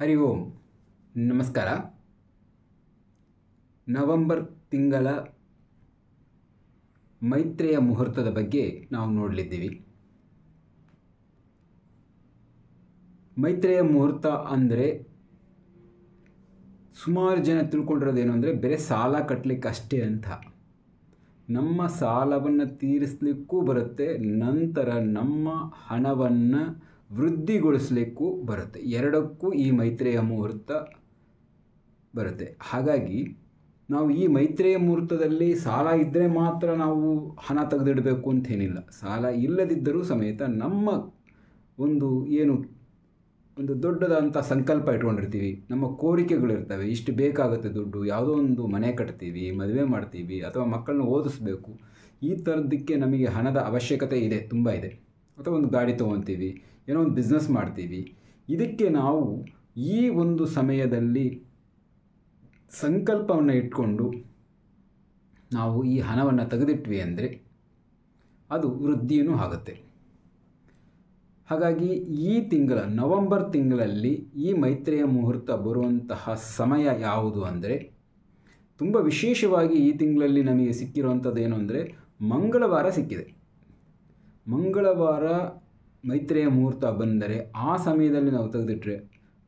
ಹರಿ ಓಂ. ನಮಸ್ಕಾರ. ನವೆಂಬರ್ ತಿಂಗಳ ಮೈತ್ರೆಯ ಮುಹೂರ್ತದ ಬಗ್ಗೆ ನಾವು ನೋಡಲಿದ್ದೀವಿ. ಮೈತ್ರೆಯ ಮುಹೂರ್ತ ಅಂದರೆ ಸುಮಾರು ಜನ ತಿಳ್ಕೊಂಡಿರೋದೇನು ಅಂದರೆ ಬೇರೆ ಸಾಲ ಕಟ್ಟಲಿಕ್ಕೆ ಅಷ್ಟೇ ಅಂತ. ನಮ್ಮ ಸಾಲವನ್ನು ತೀರಿಸಲಿಕ್ಕೂ ಬರುತ್ತೆ, ನಂತರ ನಮ್ಮ ಹಣವನ್ನು ವೃದ್ಧಿಗೊಳಿಸಲಿಕ್ಕೂ ಬರುತ್ತೆ. ಎರಡಕ್ಕೂ ಈ ಮೈತ್ರೇಯ ಮುಹೂರ್ತ ಬರುತ್ತೆ. ಹಾಗಾಗಿ ನಾವು ಈ ಮೈತ್ರೇಯ ಮುಹೂರ್ತದಲ್ಲಿ ಸಾಲ ಇದ್ದರೆ ಮಾತ್ರ ನಾವು ಹಣ ತೆಗೆದಿಡಬೇಕು ಅಂತೇನಿಲ್ಲ. ಸಾಲ ಇಲ್ಲದಿದ್ದರೂ ಸಮೇತ ನಮ್ಮ ಒಂದು ಏನು ಒಂದು ದೊಡ್ಡದಂಥ ಸಂಕಲ್ಪ ಇಟ್ಕೊಂಡಿರ್ತೀವಿ. ನಮ್ಮ ಕೋರಿಕೆಗಳಿರ್ತವೆ. ಇಷ್ಟು ಬೇಕಾಗುತ್ತೆ ದುಡ್ಡು, ಯಾವುದೋ ಒಂದು ಮನೆ ಕಟ್ತೀವಿ, ಮದುವೆ ಮಾಡ್ತೀವಿ ಅಥವಾ ಮಕ್ಕಳನ್ನ ಓದಿಸ್ಬೇಕು. ಈ ಥರದ್ದಕ್ಕೆ ನಮಗೆ ಹಣದ ಅವಶ್ಯಕತೆ ಇದೆ, ತುಂಬ ಇದೆ. ಅಥವಾ ಒಂದು ಗಾಡಿ ತೊಗೊತೀವಿ, ಏನೋ ಒಂದು ಬಿಸ್ನೆಸ್ ಮಾಡ್ತೀವಿ. ಇದಕ್ಕೆ ನಾವು ಈ ಒಂದು ಸಮಯದಲ್ಲಿ ಸಂಕಲ್ಪವನ್ನು ಇಟ್ಕೊಂಡು ನಾವು ಈ ಹಣವನ್ನು ತೆಗೆದಿಟ್ವಿ ಅಂದರೆ ಅದು ವೃದ್ಧಿಯೂ ಆಗುತ್ತೆ. ಹಾಗಾಗಿ ಈ ತಿಂಗಳ, ನವಂಬರ್ ತಿಂಗಳಲ್ಲಿ ಈ ಮೈತ್ರಿಯ ಮುಹೂರ್ತ ಬರುವಂತಹ ಸಮಯ ಯಾವುದು ಅಂದರೆ, ತುಂಬ ವಿಶೇಷವಾಗಿ ಈ ತಿಂಗಳಲ್ಲಿ ನಮಗೆ ಸಿಕ್ಕಿರುವಂಥದ್ದು ಏನು ಅಂದರೆ, ಮಂಗಳವಾರ ಸಿಕ್ಕಿದೆ. ಮಂಗಳವಾರ ಮೈತ್ರಿಯ ಮುಹೂರ್ತ ಬಂದರೆ ಆ ಸಮಯದಲ್ಲಿ ನಾವು ತೆಗೆದಿಟ್ರೆ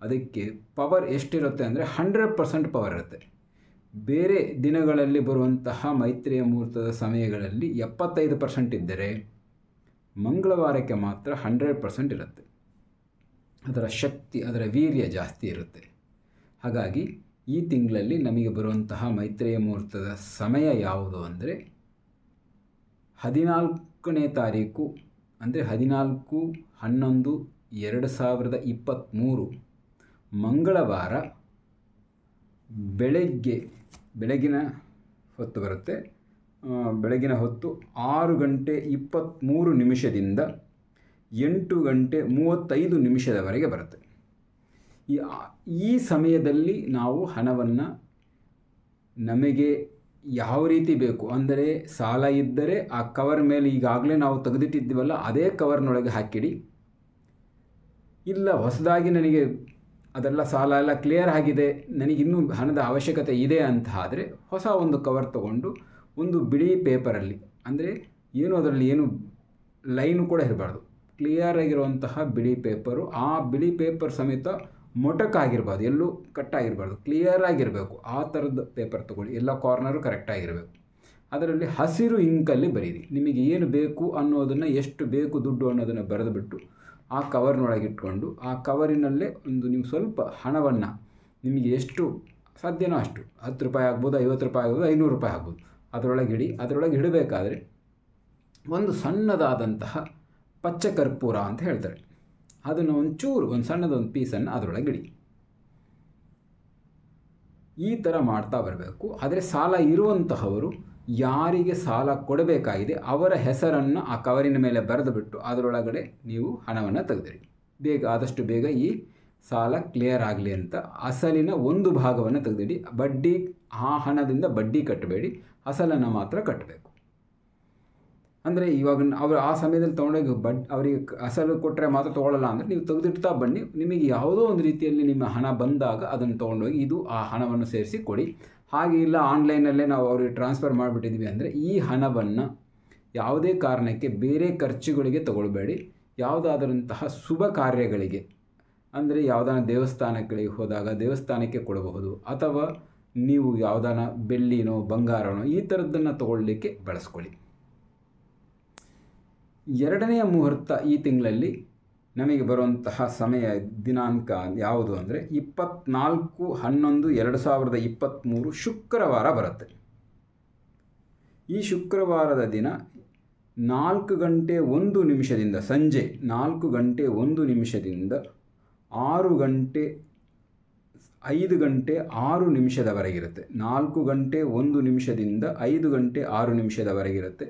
ಅದಕ್ಕೆ ಪವರ್ ಎಷ್ಟಿರುತ್ತೆ ಅಂದರೆ ಹಂಡ್ರೆಡ್ ಪರ್ಸೆಂಟ್ ಪವರ್ ಇರುತ್ತೆ. ಬೇರೆ ದಿನಗಳಲ್ಲಿ ಬರುವಂತಹ ಮೈತ್ರಿಯ ಮುಹೂರ್ತದ ಸಮಯಗಳಲ್ಲಿ ಎಪ್ಪತ್ತೈದು ಪರ್ಸೆಂಟ್ ಇದ್ದರೆ ಮಂಗಳವಾರಕ್ಕೆ ಮಾತ್ರ ಹಂಡ್ರೆಡ್ ಪರ್ಸೆಂಟ್ ಇರುತ್ತೆ. ಅದರ ಶಕ್ತಿ, ಅದರ ವೀರ್ಯ ಜಾಸ್ತಿ ಇರುತ್ತೆ. ಹಾಗಾಗಿ ಈ ತಿಂಗಳಲ್ಲಿ ನಮಗೆ ಬರುವಂತಹ ಮೈತ್ರಿಯ ಮುಹೂರ್ತದ ಸಮಯ ಯಾವುದು ಅಂದರೆ ಹದಿನಾಲ್ಕನೇ ತಾರೀಕು, ಅಂದರೆ ಹದಿನಾಲ್ಕು, ಹನ್ನೊಂದು, ಎರಡು ಸಾವಿರದ ಇಪ್ಪತ್ತ್ಮೂರು ಮಂಗಳವಾರ ಬೆಳಗ್ಗೆ, ಬೆಳಗಿನ ಹೊತ್ತು ಬರುತ್ತೆ. ಬೆಳಗಿನ ಹೊತ್ತು ಆರು ಗಂಟೆ ಇಪ್ಪತ್ತ್ಮೂರು ನಿಮಿಷದಿಂದ ಎಂಟು ಗಂಟೆ ಮೂವತ್ತೈದು ನಿಮಿಷದವರೆಗೆ ಬರುತ್ತೆ. ಈ ಈ ಸಮಯದಲ್ಲಿ ನಾವು ಹಣವನ್ನು ನಮಗೆ ಯಾವ ರೀತಿ ಬೇಕು? ಅಂದರೆ ಸಾಲ ಇದ್ದರೆ ಆ ಕವರ್ ಮೇಲೆ ಈಗಾಗಲೇ ನಾವು ತೆಗೆದಿಟ್ಟಿದ್ದೀವಲ್ಲ, ಅದೇ ಕವರ್ನೊಳಗೆ ಹಾಕಿಡಿ. ಇಲ್ಲ, ಹೊಸದಾಗಿ ನನಗೆ ಅದೆಲ್ಲ ಸಾಲ ಎಲ್ಲ ಕ್ಲಿಯರ್ ಆಗಿದೆ ನನಗಿನ್ನೂ ಹಣದ ಅವಶ್ಯಕತೆ ಇದೆ ಅಂತ ಆದರೆ ಹೊಸ ಒಂದು ಕವರ್ ತಗೊಂಡು ಒಂದು ಬಿಳಿ ಪೇಪರಲ್ಲಿ ಅಂದರೆ ಏನು ಅದರಲ್ಲಿ ಏನು ಲೈನು ಕೂಡ ಇರಬಾರ್ದು. ಕ್ಲಿಯರ್ ಆಗಿರುವಂತಹ ಬಿಳಿ ಪೇಪರು ಆ ಬಿಳಿ ಪೇಪರ್ ಸಮೇತ ಮೊಟಕಾಗಿರ್ಬಾರ್ದು ಎಲ್ಲೂ ಕಟ್ಟಾಗಿರಬಾರ್ದು ಕ್ಲಿಯರ್ ಆಗಿರಬೇಕು. ಆ ಥರದ ಪೇಪರ್ ತೊಗೊಳ್ಳಿ, ಎಲ್ಲ ಕಾರ್ನರು ಕರೆಕ್ಟಾಗಿರಬೇಕು ಅದರಲ್ಲಿ ಹಸಿರು ಇಂಕಲ್ಲಿ ಬರೀರಿ. ನಿಮಗೆ ಏನು ಬೇಕು ಅನ್ನೋದನ್ನು, ಎಷ್ಟು ಬೇಕು ದುಡ್ಡು ಅನ್ನೋದನ್ನು ಬರೆದುಬಿಟ್ಟು ಆ ಕವರ್ನೊಳಗೆ ಇಟ್ಕೊಂಡು, ಆ ಕವರಿನಲ್ಲೇ ಒಂದು ನೀವು ಸ್ವಲ್ಪ ಹಣವನ್ನು ನಿಮಗೆ ಎಷ್ಟು ಸಾಧ್ಯನೋ ಅಷ್ಟು, ಹತ್ತು ರೂಪಾಯಿ ಆಗ್ಬೋದು, ಐವತ್ತು ರೂಪಾಯಿ ಆಗ್ಬೋದು, ಐನೂರು ರೂಪಾಯಿ ಆಗ್ಬೋದು, ಅದರೊಳಗೆ ಇಡಿ. ಅದರೊಳಗೆ ಇಡಬೇಕಾದ್ರೆ ಒಂದು ಸಣ್ಣದಾದಂತಹ ಪಚ್ಚ ಕರ್ಪೂರ ಅಂತ ಹೇಳ್ತಾರೆ. ಅದನ್ನು ಒಂಚೂರು, ಒಂದು ಸಣ್ಣದೊಂದು ಪೀಸನ್ನು ಅದರೊಳಗೆ ಇಡಿ. ಈ ಥರ ಮಾಡ್ತಾ ಬರಬೇಕು. ಆದರೆ ಸಾಲ ಇರುವಂತಹವರು ಯಾರಿಗೆ ಸಾಲ ಕೊಡಬೇಕಾಗಿದೆ ಅವರ ಹೆಸರನ್ನು ಆ ಕವರಿನ ಮೇಲೆ ಬರೆದು ಬಿಟ್ಟು ಅದರೊಳಗಡೆ ನೀವು ಹಣವನ್ನು ತೆಗೆದಿರಿ ಬೇಗ, ಆದಷ್ಟು ಬೇಗ ಈ ಸಾಲ ಕ್ಲಿಯರ್ ಆಗಲಿ ಅಂತ ಅಸಲಿನ ಒಂದು ಭಾಗವನ್ನು ತೆಗೆದಿಡಿ. ಬಡ್ಡಿ, ಆ ಹಣದಿಂದ ಬಡ್ಡಿ ಕಟ್ಟಬೇಡಿ. ಅಸಲನ್ನು ಮಾತ್ರ ಕಟ್ಟಬೇಕು. ಅಂದರೆ ಇವಾಗ ಅವರು ಆ ಸಮಯದಲ್ಲಿ ತೊಗೊಂಡೋಗಿ ಬಡ್, ಅವರಿಗೆ ಅಸಲು ಕೊಟ್ಟರೆ ಮಾತ್ರ ತೊಗೊಳ್ಳಲ್ಲ ಅಂದರೆ ನೀವು ತೆಗೆದಿಡ್ತಾ ಬನ್ನಿ. ನಿಮಗೆ ಯಾವುದೋ ಒಂದು ರೀತಿಯಲ್ಲಿ ನಿಮ್ಮ ಹಣ ಬಂದಾಗ ಅದನ್ನು ತೊಗೊಂಡೋಗಿ ಇದು ಆ ಹಣವನ್ನು ಸೇರಿಸಿ ಕೊಡಿ. ಹಾಗೆ ಇಲ್ಲ ಆನ್ಲೈನಲ್ಲೇ ನಾವು ಅವರಿಗೆ ಟ್ರಾನ್ಸ್ಫರ್ ಮಾಡಿಬಿಟ್ಟಿದ್ವಿ ಅಂದರೆ ಈ ಹಣವನ್ನು ಯಾವುದೇ ಕಾರಣಕ್ಕೆ ಬೇರೆ ಖರ್ಚುಗಳಿಗೆ ತಗೊಳ್ಬೇಡಿ. ಯಾವುದಾದಂತಹ ಶುಭ ಕಾರ್ಯಗಳಿಗೆ, ಅಂದರೆ ಯಾವುದಾನ ದೇವಸ್ಥಾನಗಳಿಗೆ ಹೋದಾಗ ದೇವಸ್ಥಾನಕ್ಕೆ ಕೊಡಬಹುದು. ಅಥವಾ ನೀವು ಯಾವುದಾನ ಬೆಳ್ಳಿನೋ ಬಂಗಾರನೋ ಈ ಥರದ್ದನ್ನು ತಗೊಳ್ಳಲಿಕ್ಕೆ ಬಳಸ್ಕೊಳ್ಳಿ. ಎರಡನೆಯ ಮುಹೂರ್ತ ಈ ತಿಂಗಳಲ್ಲಿ ನಮಗೆ ಬರುವಂತಹ ಸಮಯ, ದಿನಾಂಕ ಯಾವುದು ಅಂದರೆ ಇಪ್ಪತ್ನಾಲ್ಕು, ಹನ್ನೊಂದು, ಎರಡು ಸಾವಿರದ ಇಪ್ಪತ್ತ್ಮೂರು ಶುಕ್ರವಾರ ಬರುತ್ತೆ. ಈ ಶುಕ್ರವಾರದ ದಿನ ನಾಲ್ಕು ಗಂಟೆ ಒಂದು ನಿಮಿಷದಿಂದ ಸಂಜೆ ನಾಲ್ಕು ಗಂಟೆ ಒಂದು ನಿಮಿಷದಿಂದ ಆರು ಗಂಟೆ ಐದು ಗಂಟೆ ಆರು ನಿಮಿಷದವರೆಗಿರುತ್ತೆ ನಾಲ್ಕು ಗಂಟೆ ಒಂದು ನಿಮಿಷದಿಂದ ಐದು ಗಂಟೆ ಆರು ನಿಮಿಷದವರೆಗಿರುತ್ತೆ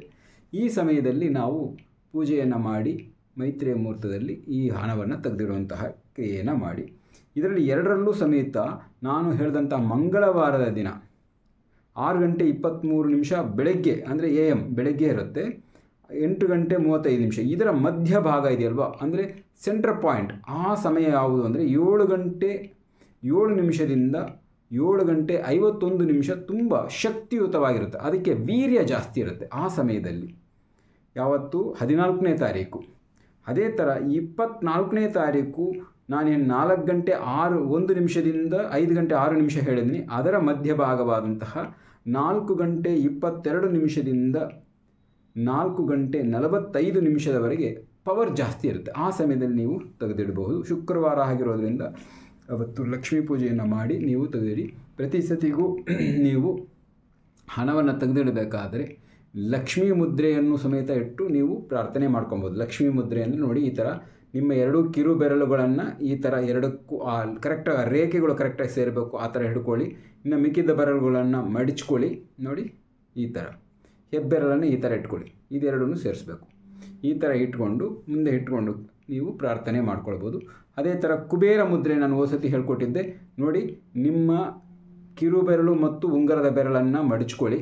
ಈ ಸಮಯದಲ್ಲಿ ನಾವು ಪೂಜೆಯನ್ನು ಮಾಡಿ ಮೈತ್ರಿಯ ಮುಹೂರ್ತದಲ್ಲಿ ಈ ಹಣವನ್ನು ತೆಗೆದಿಡುವಂತಹ ಕ್ರಿಯೆಯನ್ನು ಮಾಡಿ. ಇದರಲ್ಲಿ ಎರಡರಲ್ಲೂ ಸಮೇತ ನಾನು ಹೇಳಿದಂಥ ಮಂಗಳವಾರದ ದಿನ, ಆರು ಗಂಟೆ ಇಪ್ಪತ್ತ್ಮೂರು ನಿಮಿಷ ಬೆಳಗ್ಗೆ, ಅಂದರೆ ಎ ಎಂ ಬೆಳಗ್ಗೆ ಇರುತ್ತೆ, ಎಂಟು ಗಂಟೆ ಮೂವತ್ತೈದು ನಿಮಿಷ. ಇದರ ಮಧ್ಯ ಭಾಗ ಇದೆಯಲ್ವಾ? ಅಂದರೆ ಸೆಂಟ್ರ್ ಪಾಯಿಂಟ್ ಆ ಸಮಯ ಯಾವುದು ಅಂದರೆ ಏಳು ಗಂಟೆ ಏಳು ನಿಮಿಷದಿಂದ ಏಳು ಗಂಟೆ ಐವತ್ತೊಂದು ನಿಮಿಷ ತುಂಬ ಶಕ್ತಿಯುತವಾಗಿರುತ್ತೆ. ಅದಕ್ಕೆ ವೀರ್ಯ ಜಾಸ್ತಿ ಇರುತ್ತೆ ಆ ಸಮಯದಲ್ಲಿ. ಯಾವತ್ತು? ಹದಿನಾಲ್ಕನೇ ತಾರೀಕು. ಅದೇ ಥರ ಇಪ್ಪತ್ನಾಲ್ಕನೇ ತಾರೀಕು ನಾನೇನು ನಾಲ್ಕು ಗಂಟೆ ಆರು, ಒಂದು ನಿಮಿಷದಿಂದ ಐದು ಗಂಟೆ ಆರು ನಿಮಿಷ ಹೇಳಿದ್ದೀನಿ ಅದರ ಮಧ್ಯಭಾಗವಾದಂತಹ ನಾಲ್ಕು ಗಂಟೆ ಇಪ್ಪತ್ತೆರಡು ನಿಮಿಷದಿಂದ ನಾಲ್ಕು ಗಂಟೆ ನಲವತ್ತೈದು ನಿಮಿಷದವರೆಗೆ ಪವರ್ ಜಾಸ್ತಿ ಇರುತ್ತೆ. ಆ ಸಮಯದಲ್ಲಿ ನೀವು ತೆಗೆದಿಡಬಹುದು. ಶುಕ್ರವಾರ ಆಗಿರೋದ್ರಿಂದ ಅವತ್ತು ಲಕ್ಷ್ಮೀ ಪೂಜೆಯನ್ನು ಮಾಡಿ ನೀವು ತೆಗೆದಿಡಿ. ಪ್ರತಿ ಸತಿಗೂ ನೀವು ಹಣವನ್ನು ತೆಗೆದಿಡಬೇಕಾದರೆ ಲಕ್ಷ್ಮೀ ಮುದ್ರೆಯನ್ನು ಸಮೇತ ಇಟ್ಟು ನೀವು ಪ್ರಾರ್ಥನೆ ಮಾಡ್ಕೊಬೋದು. ಲಕ್ಷ್ಮೀ ಮುದ್ರೆಯನ್ನು ನೋಡಿ ಈ ಥರ ನಿಮ್ಮ ಎರಡು ಕಿರು ಬೆರಳುಗಳನ್ನು ಈ ಥರ ಎರಡಕ್ಕೂ, ಆ ಕರೆಕ್ಟಾಗಿ ರೇಖೆಗಳು ಕರೆಕ್ಟಾಗಿ ಸೇರಬೇಕು, ಆ ಥರ ಹಿಡ್ಕೊಳ್ಳಿ. ಇನ್ನು ಮಿಕ್ಕಿದ ಬೆರಳುಗಳನ್ನು ಮಡಿಚ್ಕೊಳ್ಳಿ. ನೋಡಿ ಈ ಥರ ಹೆಬ್ಬೆರಳನ್ನು ಈ ಥರ ಇಟ್ಕೊಳ್ಳಿ. ಇದೆರಡನ್ನು ಸೇರಿಸ್ಬೇಕು. ಈ ಥರ ಇಟ್ಕೊಂಡು, ಮುಂದೆ ಇಟ್ಕೊಂಡು ನೀವು ಪ್ರಾರ್ಥನೆ ಮಾಡ್ಕೊಳ್ಬೋದು. ಅದೇ ಥರ ಕುಬೇರ ಮುದ್ರೆ ನಾನು ಓಸತಿ ಹೇಳ್ಕೊಟ್ಟಿದ್ದೆ. ನೋಡಿ ನಿಮ್ಮ ಕಿರು ಬೆರಳು ಮತ್ತು ಉಂಗರದ ಬೆರಳನ್ನು ಮಡಚ್ಕೊಳ್ಳಿ.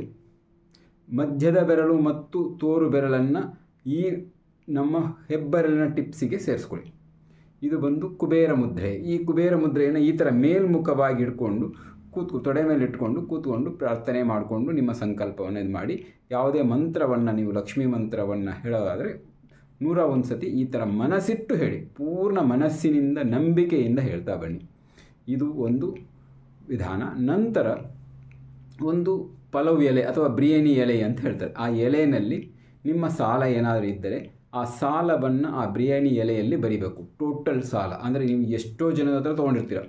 ಮಧ್ಯದ ಬೆರಳು ಮತ್ತು ತೋರು ಬೆರಳನ್ನು ಈ ನಮ್ಮ ಹೆಬ್ಬೆರಳಿನ ಟಿಪ್ಸಿಗೆ ಸೇರಿಸ್ಕೊಳ್ಳಿ. ಇದು ಬಂದು ಕುಬೇರ ಮುದ್ರೆ. ಈ ಕುಬೇರ ಮುದ್ರೆಯನ್ನು ಈ ಥರ ಮೇಲ್ಮುಖವಾಗಿ ಇಟ್ಕೊಂಡು ಕೂತ್ಕೊ, ತೊಡೆ ಮೇಲೆ ಇಟ್ಕೊಂಡು ಕೂತ್ಕೊಂಡು ಪ್ರಾರ್ಥನೆ ಮಾಡಿಕೊಂಡು ನಿಮ್ಮ ಸಂಕಲ್ಪವನ್ನು ಇದು ಮಾಡಿ. ಯಾವುದೇ ಮಂತ್ರವನ್ನು ನೀವು, ಲಕ್ಷ್ಮೀ ಮಂತ್ರವನ್ನು ಹೇಳೋದಾದರೆ ನೂರ ಒಂದು ಸತಿ ಈ ಥರ ಮನಸ್ಸಿಟ್ಟು ಹೇಳಿ. ಪೂರ್ಣ ಮನಸ್ಸಿನಿಂದ, ನಂಬಿಕೆಯಿಂದ ಹೇಳ್ತಾ ಬನ್ನಿ. ಇದು ಒಂದು ವಿಧಾನ. ನಂತರ ಒಂದು ಪಲವ್ ಎಲೆ ಅಥವಾ ಬಿರಿಯಾನಿ ಎಲೆ ಅಂತ ಹೇಳ್ತಾರೆ. ಆ ಎಲೆಯಲ್ಲಿ ನಿಮ್ಮ ಸಾಲ ಏನಾದರೂ ಇದ್ದರೆ ಆ ಸಾಲವನ್ನು ಆ ಬಿರಿಯಾನಿ ಎಲೆಯಲ್ಲಿ ಬರಿಬೇಕು. ಟೋಟಲ್ ಸಾಲ. ಅಂದರೆ ನೀವು ಎಷ್ಟೋ ಜನದ ಹತ್ರ ತೊಗೊಂಡಿರ್ತೀರ.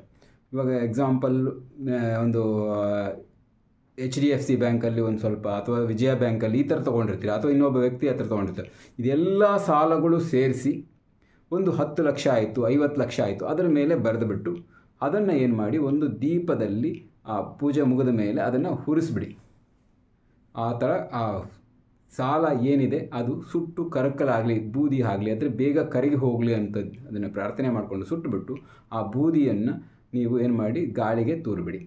ಇವಾಗ ಎಕ್ಸಾಂಪಲ್ ಒಂದು ಎಚ್ ಡಿ ಎಫ್ ಸಿ ಬ್ಯಾಂಕಲ್ಲಿ ಒಂದು ಸ್ವಲ್ಪ ಅಥವಾ ವಿಜಯ ಬ್ಯಾಂಕಲ್ಲಿ ಈ ಥರ ತೊಗೊಂಡಿರ್ತೀರ. ಅಥವಾ ಇನ್ನೊಬ್ಬ ವ್ಯಕ್ತಿ ಹತ್ರ ತೊಗೊಂಡಿರ್ತಾರೆ. ಇದೆಲ್ಲ ಸಾಲಗಳು ಸೇರಿಸಿ ಒಂದು ಹತ್ತು ಲಕ್ಷ ಆಯಿತು, ಐವತ್ತು ಲಕ್ಷ ಆಯಿತು, ಅದರ ಮೇಲೆ ಬರೆದುಬಿಟ್ಟು ಅದನ್ನು ಏನು ಮಾಡಿ ಒಂದು ದೀಪದಲ್ಲಿ ಆ ಪೂಜೆ ಮುಗಿದ ಮೇಲೆ ಅದನ್ನು ಹುರಿಸ್ಬಿಡಿ. ಆ ಥರ, ಆ ಸಾಲ ಏನಿದೆ, ಅದು ಸುಟ್ಟು ಕರಕಲಾಗಲಿ, ಬೂದಿ ಆಗಲಿ ಅಂದರೆ ಬೇಗ ಕರಗಿ ಹೋಗಲಿ ಅಂತ ಅದನ್ನು ಪ್ರಾರ್ಥನೆ ಮಾಡಿಕೊಂಡು ಸುಟ್ಟುಬಿಟ್ಟು ಆ ಬೂದಿಯನ್ನು ನೀವು ಏನು ಮಾಡಿ, ಗಾಳಿಗೆ ತೂರಿಬಿಡಿ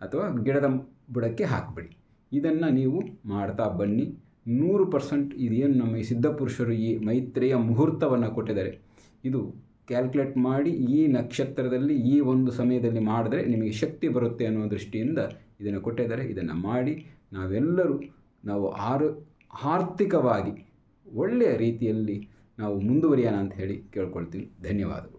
ಅಥವಾ ಗಿಡದ ಬುಡಕ್ಕೆ ಹಾಕಿಬಿಡಿ. ಇದನ್ನು ನೀವು ಮಾಡ್ತಾ ಬನ್ನಿ. ನೂರು ಪರ್ಸೆಂಟ್ ಇದೇನು ನಮ್ಮ ಈ ಸಿದ್ಧಪುರುಷರು ಈ ಮೈತ್ರಿಯ ಮುಹೂರ್ತವನ್ನು ಕೊಟ್ಟಿದ್ದಾರೆ. ಇದು ಕ್ಯಾಲ್ಕುಲೇಟ್ ಮಾಡಿ ಈ ನಕ್ಷತ್ರದಲ್ಲಿ ಈ ಒಂದು ಸಮಯದಲ್ಲಿ ಮಾಡಿದ್ರೆ ನಿಮಗೆ ಶಕ್ತಿ ಬರುತ್ತೆ ಅನ್ನೋ ದೃಷ್ಟಿಯಿಂದ ಇದನ್ನು ಕೊಟ್ಟಿದ್ದಾರೆ. ಇದನ್ನು ಮಾಡಿ ನಾವೆಲ್ಲರೂ ನಾವು ಆರು ಆರ್ಥಿಕವಾಗಿ ಒಳ್ಳೆಯ ರೀತಿಯಲ್ಲಿ ನಾವು ಮುಂದುವರಿಯೋಣ ಅಂತ ಹೇಳಿ ಕೇಳ್ಕೊಳ್ತೀವಿ. ಧನ್ಯವಾದಗಳು.